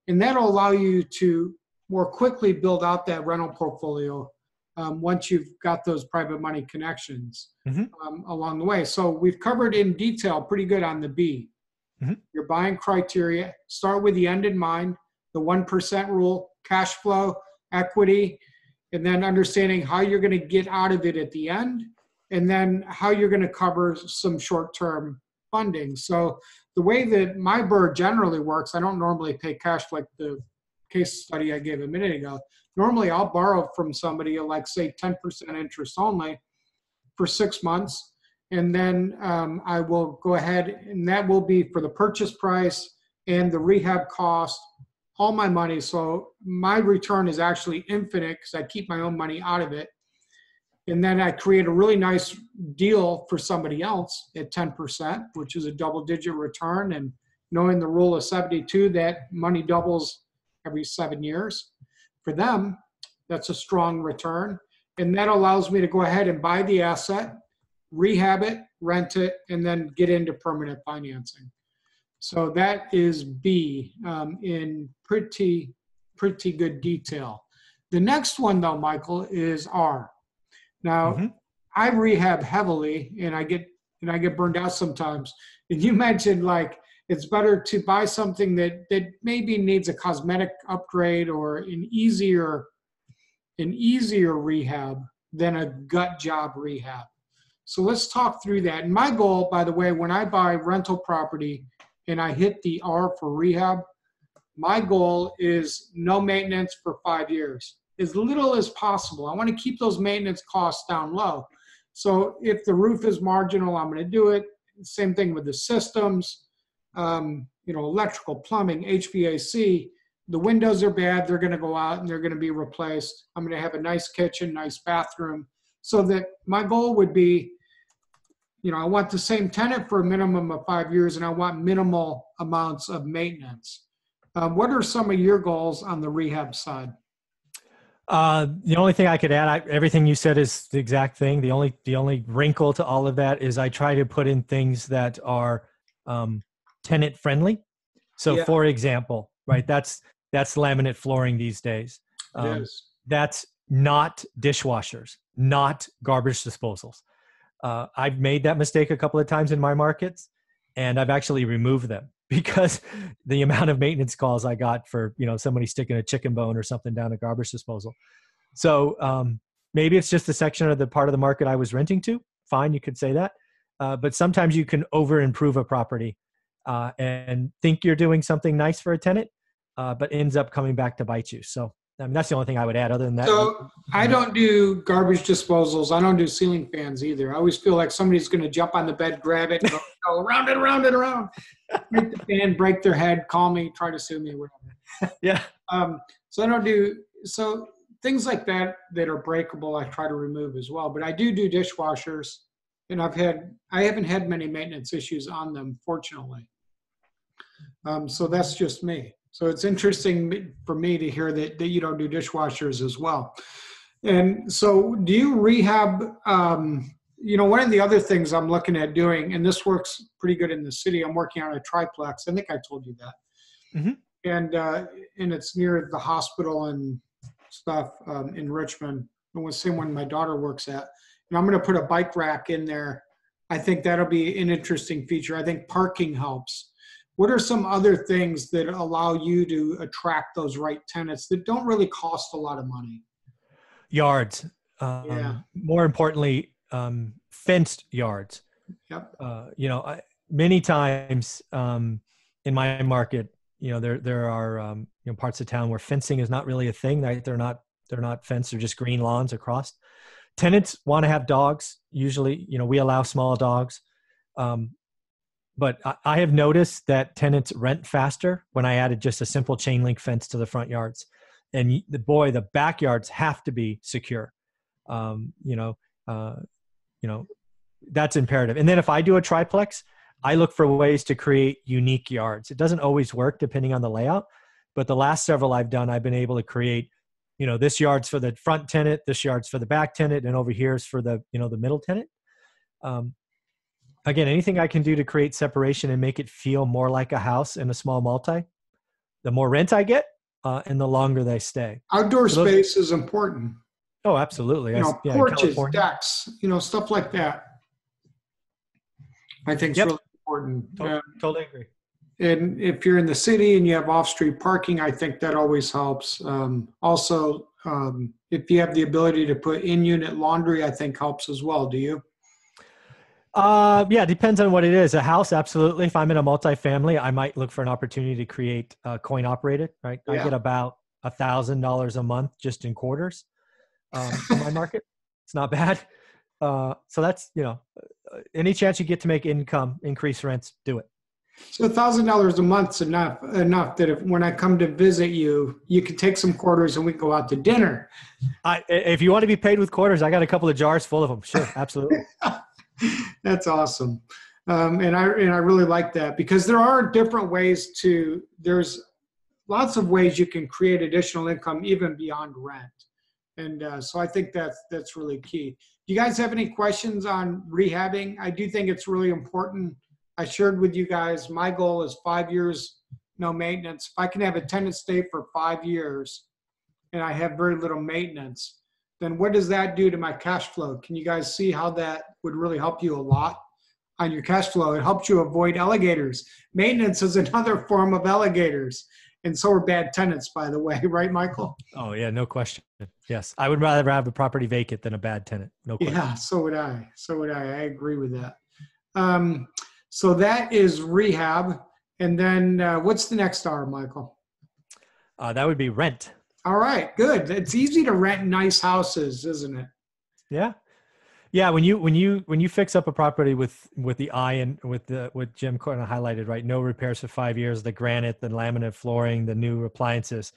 And that'll allow you to more quickly build out that rental portfolio um, once you've got those private money connections mm-hmm. um, along the way. So we've covered in detail pretty good on the b mm-hmm. your buying criteria start with the end in mind the 1% rule cash flow equity and then understanding how you're going to get out of it at the end, and then how you're going to cover some short term funding. So, the way that my BRRRR generally works, I don't normally pay cash like the case study I gave a minute ago. Normally, I'll borrow from somebody like, say, 10% interest only for six months. And then um, I will go ahead, and that will be for the purchase price and the rehab cost all my money. So my return is actually infinite because I keep my own money out of it. And then I create a really nice deal for somebody else at 10%, which is a double digit return. And knowing the rule of 72, that money doubles every seven years. For them, that's a strong return. And that allows me to go ahead and buy the asset, rehab it, rent it, and then get into permanent financing. So that is B um, in pretty, pretty good detail. The next one though, Michael, is R. Now, mm-hmm. I rehab heavily and I get, and I get burned out sometimes. And you mentioned like, it's better to buy something that, that maybe needs a cosmetic upgrade or an easier, an easier rehab than a gut job rehab. So let's talk through that. And my goal, by the way, when I buy rental property, and I hit the R for rehab, my goal is no maintenance for five years, as little as possible. I want to keep those maintenance costs down low. So if the roof is marginal, I'm going to do it. Same thing with the systems, um, you know, electrical, plumbing, HVAC. The windows are bad, they're going to go out and they're going to be replaced. I'm going to have a nice kitchen, nice bathroom. So that my goal would be you know, I want the same tenant for a minimum of five years and I want minimal amounts of maintenance. Um, what are some of your goals on the rehab side? Uh, the only thing I could add, I, everything you said is the exact thing. The only the only wrinkle to all of that is I try to put in things that are um, tenant friendly. So, yeah. for example, right, that's that's laminate flooring these days. Um, that's not dishwashers, not garbage disposals. Uh, I've made that mistake a couple of times in my markets, and I've actually removed them because the amount of maintenance calls I got for you know somebody sticking a chicken bone or something down a garbage disposal. So um, maybe it's just the section of the part of the market I was renting to. Fine, you could say that, uh, but sometimes you can over improve a property uh, and think you're doing something nice for a tenant, uh, but ends up coming back to bite you. So I mean, that's the only thing I would add. Other than that, So I don't do garbage disposals. I don't do ceiling fans either. I always feel like somebody's going to jump on the bed, grab it, and go, around and around and around. Make the fan break their head, call me, try to sue me, whatever. yeah, Um, so I don't do so things like that that are breakable. I try to remove as well. But I do do dishwashers, and I've had I haven't had many maintenance issues on them, fortunately. Um, so that's just me. So it's interesting for me to hear that, that you don't do dishwashers as well. And so, do you rehab? Um, you know, one of the other things I'm looking at doing, and this works pretty good in the city. I'm working on a triplex. I think I told you that. Mhm. And uh, and it's near the hospital and stuff um, in Richmond. And the same one my daughter works at. And I'm going to put a bike rack in there. I think that'll be an interesting feature. I think parking helps. What are some other things that allow you to attract those right tenants that don't really cost a lot of money? yards. Um, Yeah. More importantly, um, fenced yards. Yep. Uh, you know, I, many times um, in my market, you know, there there are um, you know parts of town where fencing is not really a thing. Right? They're not they're not fenced. They're just green lawns across. Tenants want to have dogs. Usually, you know, we allow small dogs. Um, but I, have noticed that tenants rent faster when I added just a simple chain link fence to the front yards. And the boy the backyards have to be secure. Um, you know uh, you know that's imperative. And then if i do a triplex i look for ways to create unique yards. It doesn't always work depending on the layout but the last several i've done i've been able to create you know this yard's for the front tenant this yard's for the back tenant and over here is for the you know the middle tenant. Um, again anything i can do to create separation and make it feel more like a house in a small multi the more rent i get uh, and the longer they stay. Outdoor So space is important. Oh, absolutely. You I- know, yeah, porches, decks, you know, stuff like that. I think it's Yep. really important. To- Uh, totally agree. and if you're in the city and you have off-street parking, I think that always helps. Um, also, um, if you have the ability to put in-unit laundry, I think helps as well. Do you? Uh, yeah, depends on what it is. A house, absolutely. If I'm in a multifamily, I might look for an opportunity to create uh, coin operated. Right, I get about a thousand dollars a month just in quarters um, in my market. It's not bad. Uh, so that's you know, uh, any chance you get to make income, increase rents, do it. So a thousand dollars a month's enough. Enough that if when I come to visit you, you can take some quarters and we go out to dinner. I, if you want to be paid with quarters, I got a couple of jars full of them. Sure, absolutely. That's awesome. Um, and I and I really like that because there are different ways to there's lots of ways you can create additional income even beyond rent. And uh, so I think that's that's really key. Do you guys have any questions on rehabbing? I do think it's really important. I shared with you guys my goal is five years no maintenance. If I can have a tenant stay for five years and I have very little maintenance, then what does that do to my cash flow? Can you guys see how that would really help you a lot on your cash flow? It helps you avoid alligators. Maintenance is another form of alligators. And so are bad tenants, by the way, right, Michael? Oh yeah, no question. Yes, I would rather have a property vacant than a bad tenant. No question. Yeah, so would I. So would I. I agree with that. Um, so that is rehab. And then uh, what's the next R, Michael? Uh, that would be rent. All right, good. It's easy to rent nice houses, isn't it? Yeah, yeah. When you when you when you fix up a property with with the eye and with the what Jim of highlighted, right? No repairs for five years. The granite, the laminate flooring, the new appliances.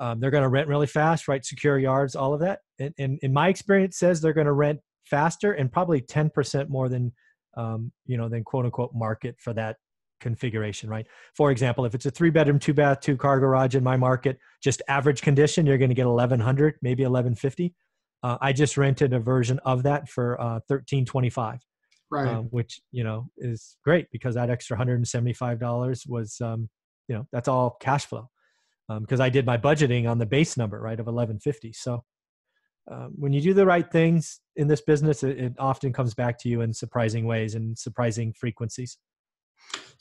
Um, they're going to rent really fast, right? Secure yards, all of that. And, and in my experience, says they're going to rent faster and probably ten percent more than um, you know than quote unquote market for that configuration, right? For example, if it's a three bedroom, two bath, two car garage in my market, just average condition, you're going to get 1100, maybe 1150. Uh, I just rented a version of that for uh, 1325, Right. um, which you know is great because that extra 175 dollars was, um, you know, that's all cash flow because I did my budgeting on the base number, right, of 1150. So um, when you do the right things in this business, it, it often comes back to you in surprising ways and surprising frequencies.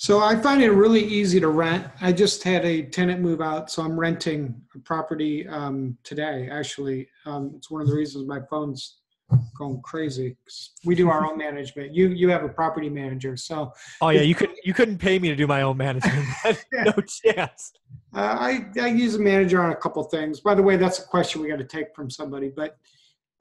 So I find it really easy to rent. I just had a tenant move out, so I'm renting a property um, today. Actually, um, it's one of the reasons my phone's going crazy. We do our own management. You you have a property manager, so oh yeah, you couldn't you couldn't pay me to do my own management. no chance. Uh, I I use a manager on a couple things. By the way, that's a question we got to take from somebody, but.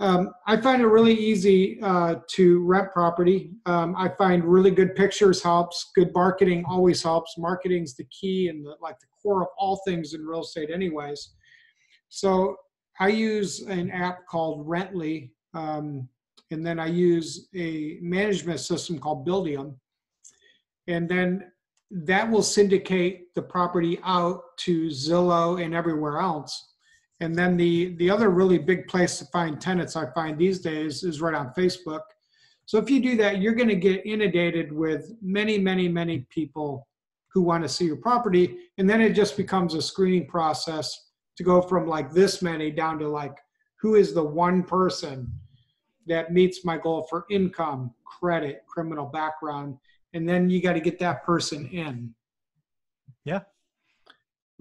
Um, I find it really easy uh, to rent property. Um, I find really good pictures helps. Good marketing always helps. Marketing's the key and the, like the core of all things in real estate, anyways. So I use an app called Rently, um, and then I use a management system called Buildium. And then that will syndicate the property out to Zillow and everywhere else. And then the, the other really big place to find tenants I find these days is right on Facebook. So if you do that, you're going to get inundated with many, many, many people who want to see your property. And then it just becomes a screening process to go from like this many down to like who is the one person that meets my goal for income, credit, criminal background, and then you got to get that person in. Yeah.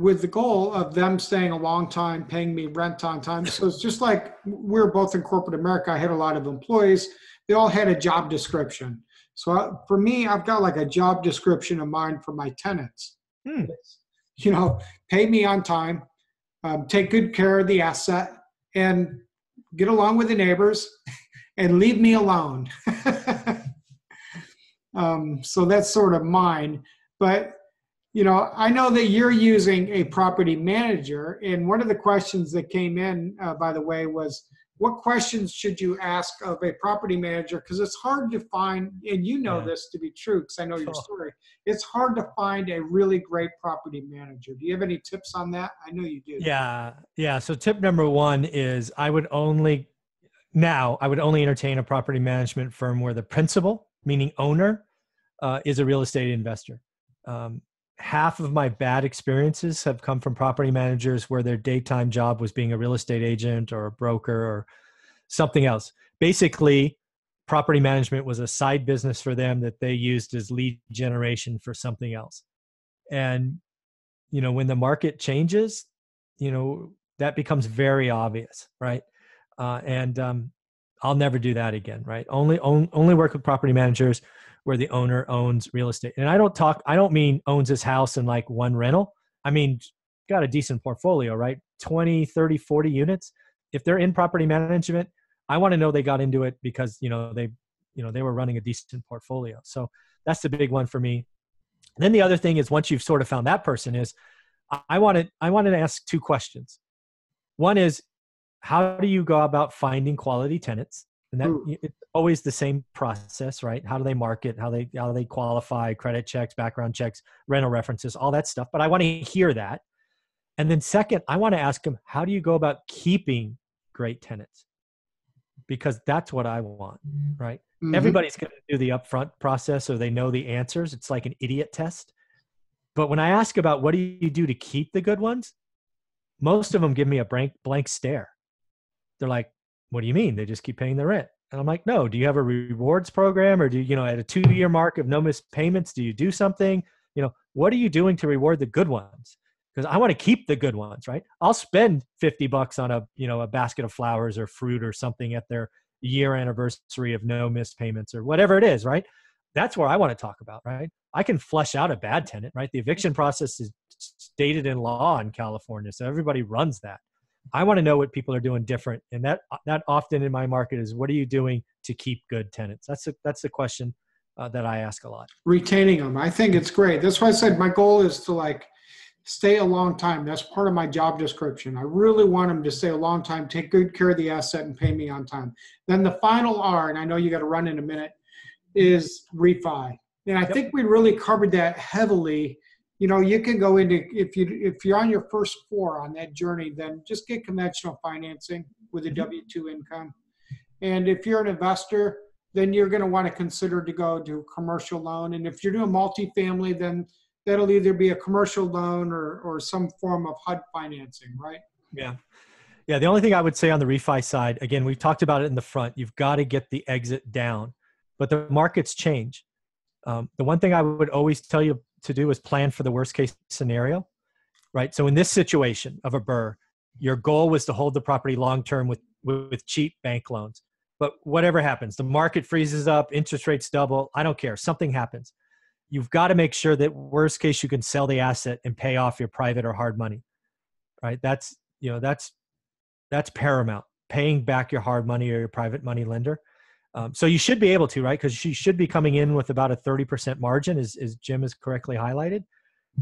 With the goal of them staying a long time, paying me rent on time. So it's just like we're both in corporate America. I had a lot of employees. They all had a job description. So uh, for me, I've got like a job description of mine for my tenants. Hmm. You know, pay me on time, um, take good care of the asset, and get along with the neighbors and leave me alone. um, so that's sort of mine. But you know, I know that you're using a property manager, and one of the questions that came in, uh, by the way, was what questions should you ask of a property manager? Because it's hard to find, and you know yeah. this to be true because I know your story. It's hard to find a really great property manager. Do you have any tips on that? I know you do. Yeah, yeah. So tip number one is I would only now I would only entertain a property management firm where the principal, meaning owner, uh, is a real estate investor. Um, half of my bad experiences have come from property managers where their daytime job was being a real estate agent or a broker or something else. Basically, property management was a side business for them that they used as lead generation for something else. And you know, when the market changes, you know, that becomes very obvious, right? Uh, and um, I'll never do that again, right? Only on, only work with property managers where the owner owns real estate. And I don't talk, I don't mean owns his house in like one rental. I mean, got a decent portfolio, right? 20, 30, 40 units. If they're in property management, I want to know they got into it because, you know, they, you know, they were running a decent portfolio. So that's the big one for me. then the other thing is once you've sort of found that person is I wanted, I wanted to ask two questions. One is, how do you go about finding quality tenants? And that it's always the same process right? How do they market? How they how do they qualify? Credit checks background checks rental references all that stuff. But i want to hear that. And then second i want to ask them how do you go about keeping great tenants? Because that's what i want right? Mm-hmm. everybody's going to do the upfront process so they know the answers. It's like an idiot test. But when i ask about what do you do to keep the good ones most of them give me a blank blank stare. They're like what do you mean? They just keep paying the rent. And I'm like, no, do you have a rewards program or do you, you know, at a two year mark of no missed payments, do you do something? You know, what are you doing to reward the good ones? Because I want to keep the good ones, right? I'll spend 50 bucks on a, you know, a basket of flowers or fruit or something at their year anniversary of no missed payments or whatever it is, right? That's where I want to talk about, right? I can flush out a bad tenant, right? The eviction process is stated in law in California. So everybody runs that. I want to know what people are doing different, and that that often in my market is what are you doing to keep good tenants? That's a, that's the question uh, that I ask a lot. Retaining them, I think it's great. That's why I said my goal is to like stay a long time. That's part of my job description. I really want them to stay a long time, take good care of the asset, and pay me on time. Then the final R, and I know you got to run in a minute, is refi. And I yep. think we really covered that heavily you know you can go into if you if you're on your first four on that journey then just get conventional financing with a mm-hmm. w2 income. And if you're an investor then you're going to want to consider to go to commercial loan. And if you're doing multifamily then that'll either be a commercial loan or or some form of hud financing right? Yeah. Yeah the only thing i would say on the refi side again we've talked about it in the front you've got to get the exit down but the markets change. Um, the one thing i would always tell you to do is plan for the worst case scenario, right? So in this situation of a BRRRR, your goal was to hold the property long term with, with cheap bank loans. But whatever happens, the market freezes up, interest rates double. I don't care. Something happens. You've got to make sure that worst case you can sell the asset and pay off your private or hard money. Right? That's you know that's that's paramount. Paying back your hard money or your private money lender. Um, so you should be able to, right? Because she should be coming in with about a 30% margin, as, as Jim has correctly highlighted.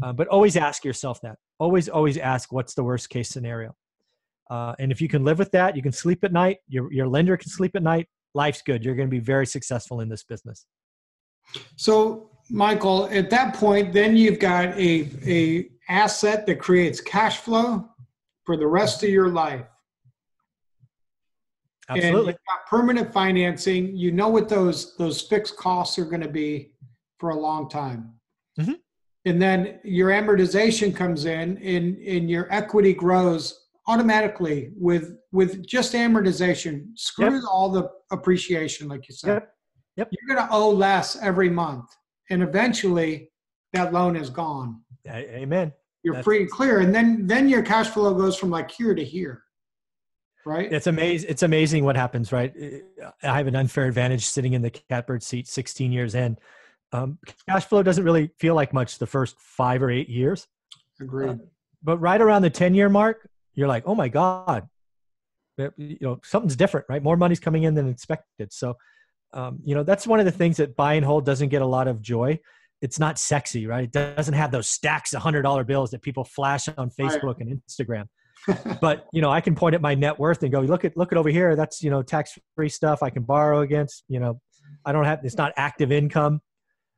Uh, but always ask yourself that. Always, always ask what's the worst case scenario. Uh, and if you can live with that, you can sleep at night. Your your lender can sleep at night. Life's good. You're going to be very successful in this business. So, Michael, at that point, then you've got a a asset that creates cash flow for the rest of your life. Absolutely. And you've got permanent financing. You know what those those fixed costs are going to be for a long time. Mm-hmm. And then your amortization comes in and, and your equity grows automatically with with just amortization. Screw Yep. all the appreciation, like you said. Yep. Yep. You're going to owe less every month. And eventually that loan is gone. Amen. You're That's- free and clear. And then then your cash flow goes from like here to here. Right? It's amazing. It's amazing what happens, right? I have an unfair advantage sitting in the catbird seat 16 years in. Um, cash flow doesn't really feel like much the first five or eight years, Agreed. but right around the 10 year mark, you're like, oh my God, you know, something's different, right? More money's coming in than expected. So, um, you know, that's one of the things that buy and hold doesn't get a lot of joy. It's not sexy, right? It doesn't have those stacks of hundred dollar bills that people flash on Facebook and Instagram. but you know, I can point at my net worth and go, look at look at over here. That's you know tax free stuff I can borrow against. You know, I don't have it's not active income,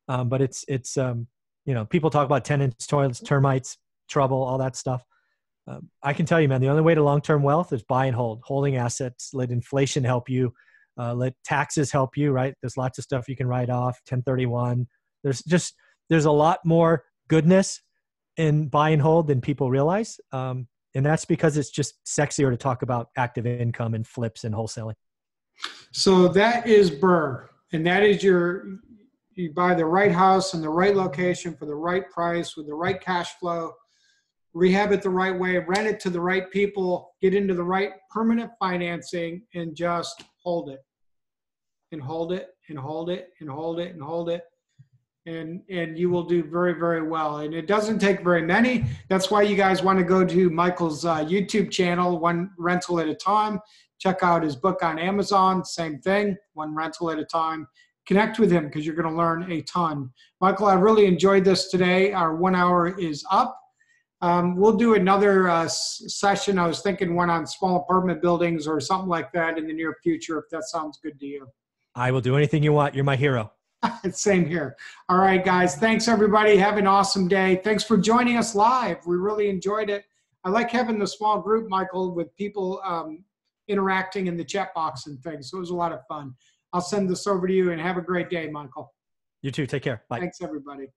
um, but it's it's um, you know people talk about tenants, toilets, termites, trouble, all that stuff. Um, I can tell you, man, the only way to long term wealth is buy and hold, holding assets. Let inflation help you. Uh, let taxes help you. Right? There's lots of stuff you can write off. 1031. There's just there's a lot more goodness in buy and hold than people realize. Um, and that's because it's just sexier to talk about active income and flips and wholesaling. So that is BRRRR, and that is your you buy the right house in the right location for the right price with the right cash flow, rehab it the right way, rent it to the right people, get into the right permanent financing, and just hold it, and hold it, and hold it, and hold it, and hold it, and and you will do very very well. And it doesn't take very many. That's why you guys want to go to Michael's uh, YouTube channel, one rental at a time check out his book on Amazon. Same thing, one rental at a time. Connect with him because you're going to learn a ton. Michael, I really enjoyed this today. Our one hour is up. Um, we'll do another uh, session. I was thinking one on small apartment buildings or something like that in the near future, if that sounds good to you. I will do anything you want. You're my hero. Same here. All right, guys. Thanks, everybody. Have an awesome day. Thanks for joining us live. We really enjoyed it. I like having the small group, Michael, with people um, interacting in the chat box and things. So it was a lot of fun. I'll send this over to you and have a great day, Michael. You too. Take care. Bye. Thanks, everybody.